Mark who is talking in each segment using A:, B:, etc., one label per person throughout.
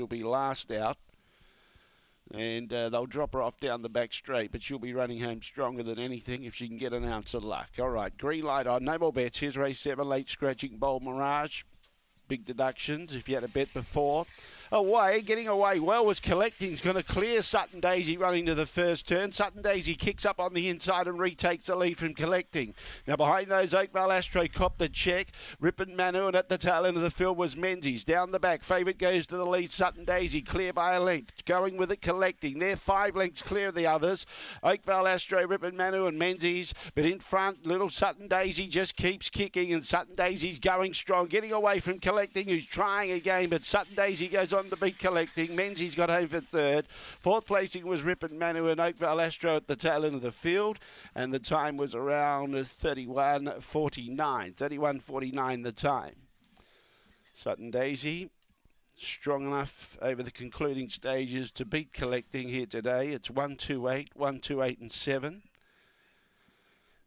A: will be last out. And uh, they'll drop her off down the back straight, but she'll be running home stronger than anything if she can get an ounce of luck. All right, green light on. No more bets. Here's race seven, late scratching bold mirage big deductions if you had a bet before. Away, getting away well was collecting. He's going to clear Sutton Daisy running to the first turn. Sutton Daisy kicks up on the inside and retakes the lead from collecting. Now behind those, Oakvale Astro cop the check. Rippin Manu and at the tail end of the field was Menzies. Down the back, favourite goes to the lead. Sutton Daisy clear by a length. Going with it, collecting. They're five lengths clear of the others. Oakvale Astro, Rippin Manu and Menzies. But in front, little Sutton Daisy just keeps kicking and Sutton Daisy's going strong. Getting away from collecting, who's trying again, but Sutton Daisy goes on to beat collecting. Menzies got home for third. Fourth placing was Rippin Manu and Oakvale Astro at the tail end of the field, and the time was around 31.49. 31.49 the time. Sutton Daisy strong enough over the concluding stages to beat collecting here today. It's 128, 128 and 7.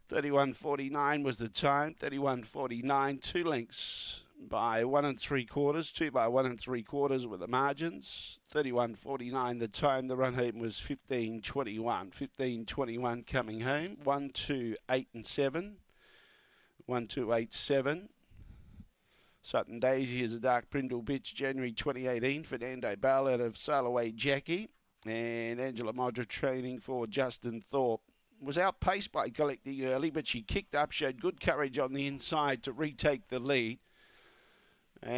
A: 31.49 was the time. 31.49, two lengths by one and three quarters, two by one and three quarters with the margins. 31.49 the time. The run home was 15.21. 15.21 coming home. 1, 2, 8 and 7. 1, 2, 8, 7. Sutton Daisy is a dark brindle bitch, January 2018. Fernando Bale out of Sail Away Jackie. And Angela Modra training for Justin Thorpe. Was outpaced by collecting early, but she kicked up, showed good courage on the inside to retake the lead. And